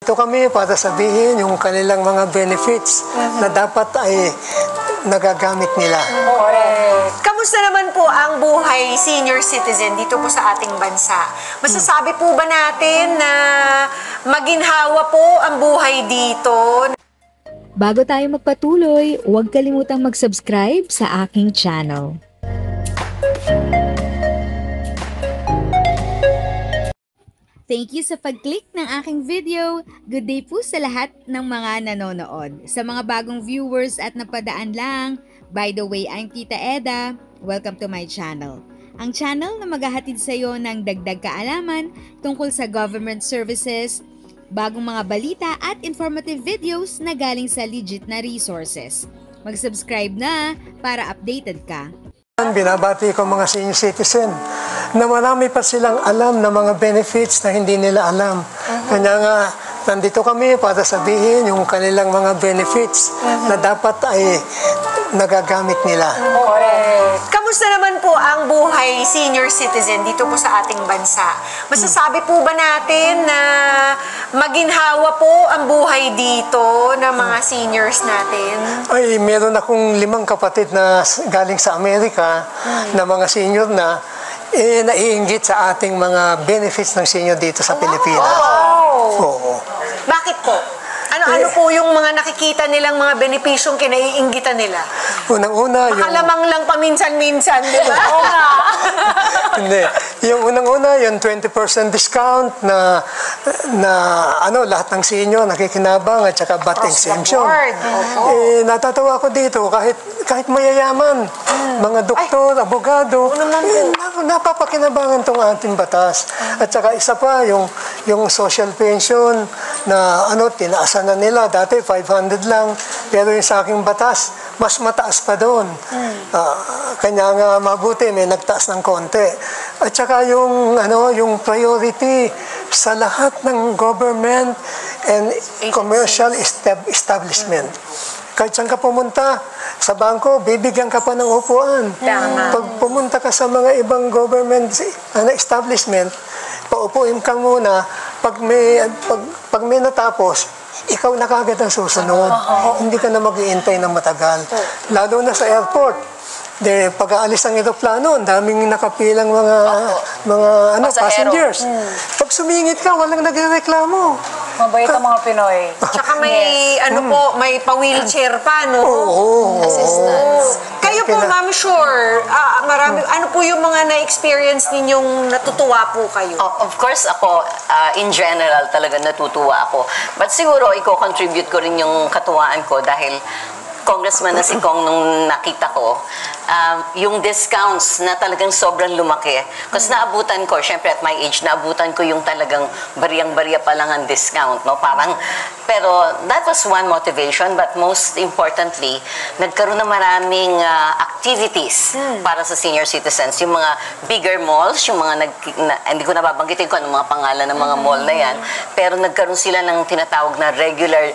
Ito kami para sabihin yung kanilang mga benefits na dapat ay nagagamit nila. Correct. Kamusta naman po ang buhay senior citizen dito po sa ating bansa? Masasabi po ba natin na maginhawa po ang buhay dito? Bago tayo magpatuloy, huwag kalimutang mag-subscribe sa aking channel. Thank you sa pag-click ng aking video. Good day po sa lahat ng mga nanonood. Sa mga bagong viewers at napadaan lang, by the way, I'm Tita Eda. Welcome to my channel. Ang channel na maghahatid sa iyo ng dagdag kaalaman tungkol sa government services, bagong mga balita at informative videos na galing sa legit na resources. Mag-subscribe na para updated ka. Binabati ko mga senior citizen na marami pa silang alam na mga benefits na hindi nila alam. Kanya nga, nandito kami para sabihin yung kanilang mga benefits na dapat ay nagagamit nila. Correct. Kamusta naman po ang buhay senior citizen dito po sa ating bansa? Masasabi po ba natin na maginhawa po ang buhay dito ng mga seniors natin? Ay, meron akong limang kapatid na galing sa Amerika na mga senior na eh, naiinggit sa ating mga benefits ng senior dito sa Pilipinas. Oo. Bakit po? Ano-ano Eh. po yung mga nakikita nilang mga benepisyong kinaiinggitan nila? Unang-una, yung... Makalamang lang paminsan-minsan, di ba? Oo nga. Hindi. Yung unang-una, yung 20% discount na na ano lahat ng senior nakikinabang at saka VAT Across the exemption. board. Eh, natatawa ko dito kahit kahit mayayaman, mga doktor, abogado, eh, na- napapakinabangan tong ating batas. At saka isa pa yung yung social pension na ano tinaasan na nila dati 500 lang pero yung sa aking batas mas mataas pa doon. Ah, kanya nga mabuti may nagtaas ng konti. At saka yung ano yung priority sa lahat ng government and commercial estab- establishment. Kahit saan ka pumunta, sa bangko, bibigyan ka pa ng upuan. Tama. Pag pumunta ka sa mga ibang government ano, establishment, paupuin ka muna. Pag may, pag, pag may natapos, ikaw na kagad ang susunod. Hindi ka na mag-iintay ng matagal. Lalo na sa airport. De, pag aalis ng eroplano, ang daming nakapilang mga mga ano, Pasahero. passengers. Pag sumingit ka, walang nagrereklamo. Mabait ang mga Pinoy. Tsaka may, ano po, may pa-wheelchair pa, no? Oo. Assistance. Kayo po, Kina- ma'am, sure, ah, marami, ano po yung mga na-experience ninyong natutuwa po kayo? Oh, of course, ako, uh, in general, talaga natutuwa ako. But siguro, i-contribute ko rin yung katuwaan ko dahil congressman na si Kong nung nakita ko, um, yung discounts na talagang sobrang lumaki. Kasi naabutan ko, syempre at my age, naabutan ko yung talagang bariyang-bariya pa lang ang discount. No? Parang, pero that was one motivation, but most importantly, nagkaroon na maraming uh, activities para sa senior citizens. Yung mga bigger malls, yung mga, nag, na, hindi ko nababanggitin ko anong mga pangalan ng mga mall na yan, pero nagkaroon sila ng tinatawag na regular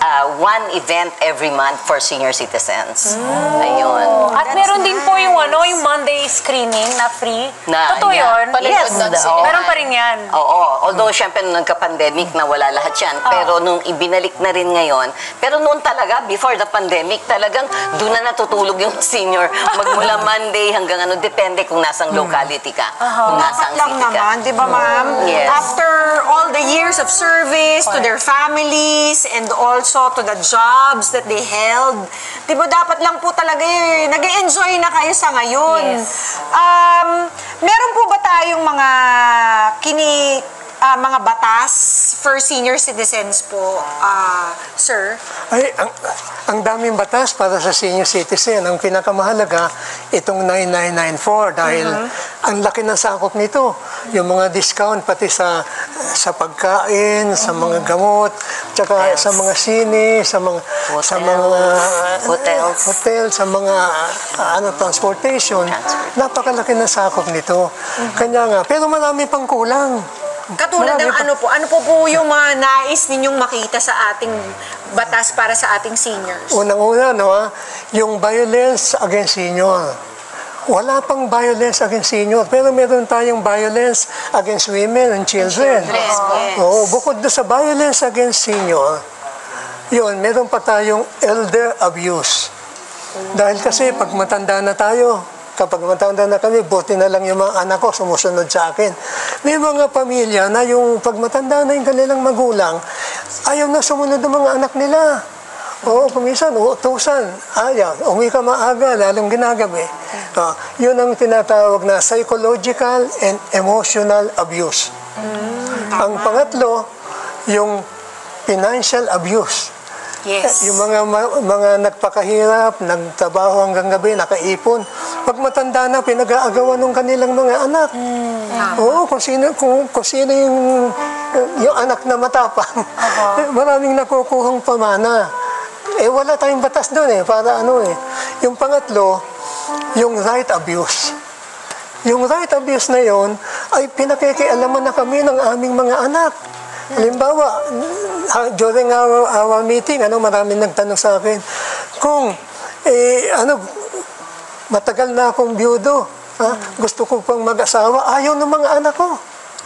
uh, one event every month for senior citizens. Ayun. At meron din po yung ano, yung Monday screening na free. Na- Totoo yeah. yun? Palikod Yes. nun sila. Meron pa rin yan. Oo. Although, syempre, nung nagka-pandemic, nawala lahat yan. Pero nung ibinalik na rin ngayon, pero noon talaga, before the pandemic, talagang doon na natutulog yung senior. Magmula Monday hanggang ano, depende kung nasang locality ka. Kung nasang Dapat lang city ka. naman, di ba ma'am? Yes. After all the years of service to their families and also to the jobs that they held, di ba dapat lang po talaga eh, nag enjoy na kayo sa ngayon. Yes. Um, meron po ba tayong mga kini ah, mga batas for senior citizens po, ah, sir? Ay, ang, ang daming batas para sa senior citizen. Ang pinakamahalaga, itong 9994 dahil ang laki ng sakop nito. Yung mga discount pati sa sa pagkain, sa mga gamot, tsaka Hotels. sa mga sine, sa mga sa Hotel. mga Hotels. hotel, sa mga ah, ano transportation. Napakalaki ng sakop nito. Kanya nga, pero marami pang kulang. Katulad Marami ng pa- ano po, ano po po yung mga nais ninyong makita sa ating batas para sa ating seniors? Unang-una, no, ah, yung violence against senior. Wala pang violence against senior, pero meron tayong violence against women and children. Yes, yes. Oo, bukod doon sa violence against senior, yun, meron pa tayong elder abuse. Dahil kasi pag matanda na tayo, kapag matanda na kami, buti na lang yung mga anak ko sumusunod sa akin. May mga pamilya na yung pag matanda na yung kanilang magulang, ayaw na sumunod ng mga anak nila. Oo, kumisan, uutusan. Ayaw, uwi ka maaga, lalong ginagabi. Ah, yun ang tinatawag na psychological and emotional abuse. ang pangatlo, yung financial abuse. Yes. Yung mga mga nagpakahirap, nagtrabaho hanggang gabi, nakaipon. Pag matanda na, pinag-aagawan ng kanilang mga anak. Oo, kung sino, kung, kung sino yung, yung anak na matapang. Maraming nakukuhang pamana. Eh, wala tayong batas doon eh, para ano eh. Yung pangatlo, yung right abuse. Yung right abuse na yon ay pinakikialaman na kami ng aming mga anak. Halimbawa, ha- during our, our meeting, ano, maraming nagtanong sa akin, kung, eh, ano, matagal na akong biyudo, ha? gusto ko pang mag-asawa, ayaw ng mga anak ko.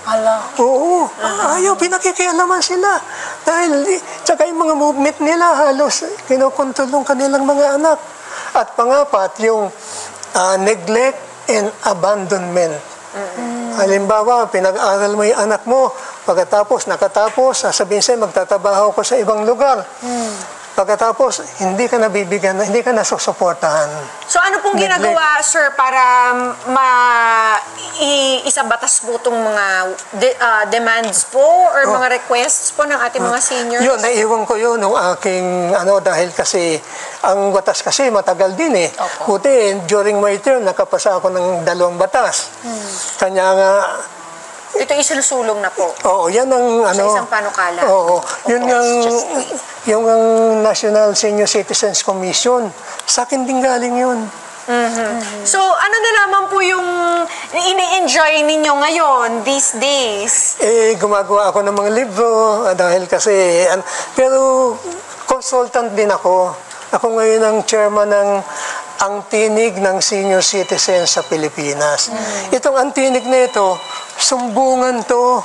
Ala. Oo, ayaw, pinakikialaman sila. Dahil, eh, tsaka yung mga movement nila, halos kinokontrol ng kanilang mga anak. At pangapat, yung ah, neglect and abandonment. Halimbawa, pinag-aral mo yung anak mo, pagkatapos, nakatapos, sasabihin sa'yo, magtatrabaho ko sa ibang lugar. Pagkatapos, hindi ka nabibigyan, hindi ka nasusuportahan. So ano pong Neglect. ginagawa, sir, para ma i- isabatas po itong mga de- ah, demands po or mga requests po ng ating mga seniors? Yun, naiwan ko yun nung aking, ano, dahil kasi, ang batas kasi matagal din eh. Buti, during my term, nakapasa ako ng dalawang batas. Kanya nga, Ito isinusulong na po. oo, yan ang, ano, isang panukala. Oo, yun ang, yung ang National Senior Citizens Commission. Sa akin din galing yun. So ano na naman po yung ini-enjoy ninyo ngayon, these days? Eh, gumagawa ako ng mga libro ah, dahil kasi, an- pero consultant din ako. Ako ngayon ang chairman ng ang tinig ng senior citizens sa Pilipinas. Itong ang tinig na ito, sumbungan to.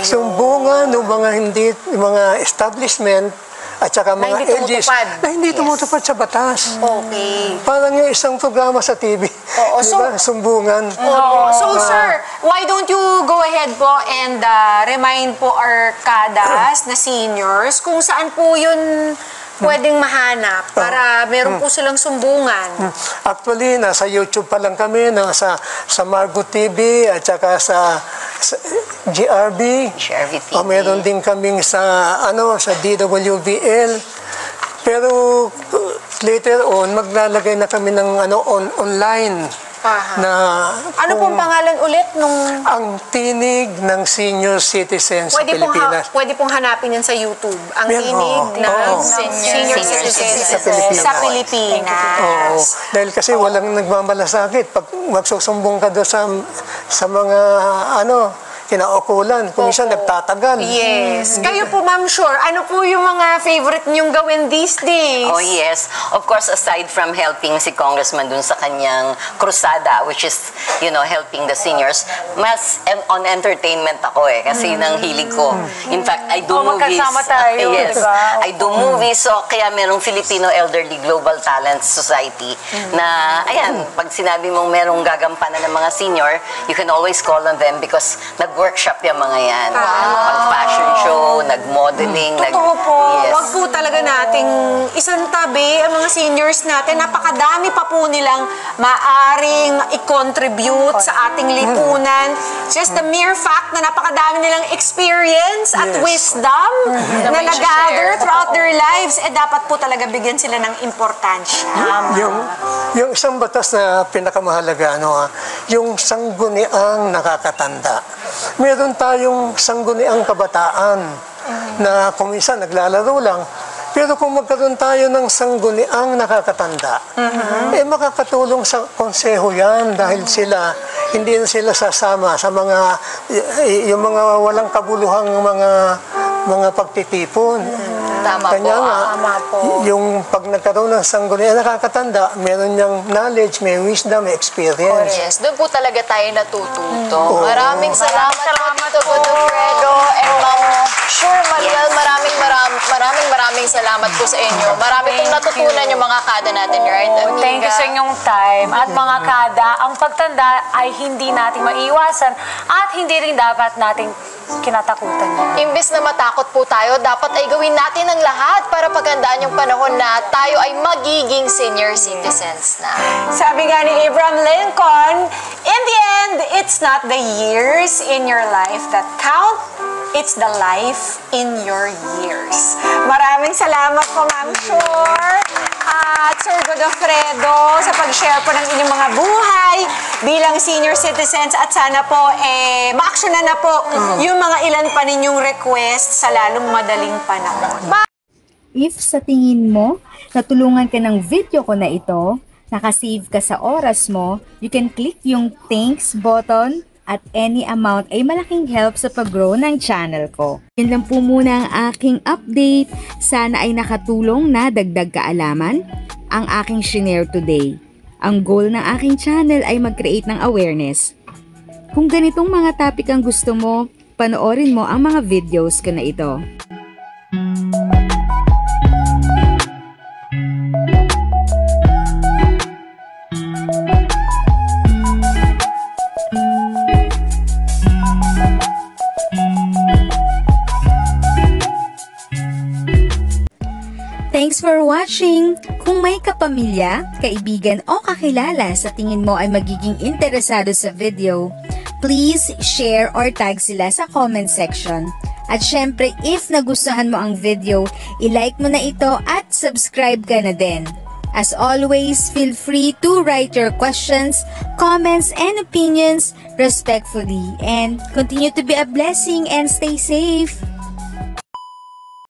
Sumbungan ng mga hindi, yung mga establishment at saka Na mga hindi LGs tumutupad. na hindi tumutupad sa batas. Okay. Parang yung isang programa sa TV. Oo, Di so- ba? Sumbungan. Oo. So, sir, why don't you go ahead po and uh, remind po our kadas na seniors kung saan po yun pwedeng mahanap para meron po silang sumbungan. Actually, nasa YouTube pa lang kami, nasa sa Margo TV at saka sa, sa GRB. GRB TV. O, meron din kaming sa ano sa DWVL. Pero uh, later on, maglalagay na kami ng ano on, online Aha. na Ano pong pangalan ulit nung ang tinig ng senior citizens pwede sa pong, Pilipinas. ha, pwede pong hanapin yan sa YouTube? Ang Meron, tinig oo. ng Oo. senior, Senior citizens citizens sa Pilipinas. Sa Pilipinas. Oo. Dahil kasi walang nagmamalasakit. Pag magsusumbong ka doon sa, sa mga ano, kinaukulan, kung minsan nagtatagal. Yes. Kayo po, Ma'am Sure, ano po yung mga favorite niyong gawin these days? Oh yes. Of course, aside from helping si Congressman dun sa kanyang krusada, which is, you know, helping the seniors, mas en- on entertainment ako eh, kasi yun ang hilig ko. In fact, I do Oh, movies. magkasama tayo, yes. di ba? I do movies, so kaya merong Filipino Elderly Global Talent Society na, ayan, pag sinabi mong merong gagampanan ng mga senior, you can always call on them because nag-workshop yung mga yan. Nag-fashion show, nag-modeling, nag... Totoo po. Yes. Wag po talaga nating isang tabi ang mga seniors natin. Napakadami pa po nilang maaring i-contribute sa ating lipunan. Just the mere fact na napakadami nilang experience at Yes. wisdom na may nag-gather share. throughout their lives, eh dapat po talaga bigyan sila ng importansya. Yung, yung isang batas na pinakamahalaga, ano, ah, yung sangguniang nakakatanda. Meron tayong sangguniang kabataan na kung minsan naglalaro lang, pero kung magkaroon tayo ng sangguniang nakakatanda, eh makakatulong sa konseho yan dahil sila, hindi na sila sasama sa mga, yung mga walang kabuluhang mga mga pagtitipon. Tama Kanya po. nga, Tama po. yung pag nagkaroon ng sanggunian, nakakatanda, meron niyang knowledge, may wisdom, may experience. Yes, doon po talaga tayo natututo. Oo. Maraming salamat, salamat po, Tito po. Godofredo and Ma'am Sure Mariel. Maraming maraming maraming maraming salamat po sa inyo. Marami pong Thank natutunan you. yung mga kada natin, right? Oh, thank you sa inyong time. At mga kada, ang pagtanda ay hindi natin maiwasan at hindi rin dapat nating kinatakutan yan. Imbis na matakot po tayo, dapat ay gawin natin ang lahat para pagandaan yung panahon na tayo ay magiging senior citizens na. Sabi nga ni Abraham Lincoln, in the end, it's not the years in your life that count, it's the life in your years. Maraming salamat po, Ma'am Shore at Sir Godofredo sa pag-share po ng inyong mga buhay bilang senior citizens at sana po eh, ma-actionan na po yung mga ilan pa ninyong request sa lalong madaling panahon. If sa tingin mo, natulungan ka ng video ko na ito, nakasave ka sa oras mo, you can click yung thanks button at any amount ay malaking help sa pag-grow ng channel ko. Yun lang po muna ang aking update. Sana ay nakatulong na dagdag kaalaman ang aking shinare today. Ang goal ng aking channel ay mag-create ng awareness. Kung ganitong mga topic ang gusto mo, panoorin mo ang mga videos ko na ito. Kapamilya, kaibigan o kakilala sa tingin mo ay magiging interesado sa video, please share or tag sila sa comment section. At syempre, if nagustuhan mo ang video, ilike mo na ito at subscribe ka na din. As always, feel free to write your questions, comments, and opinions respectfully. And continue to be a blessing and stay safe!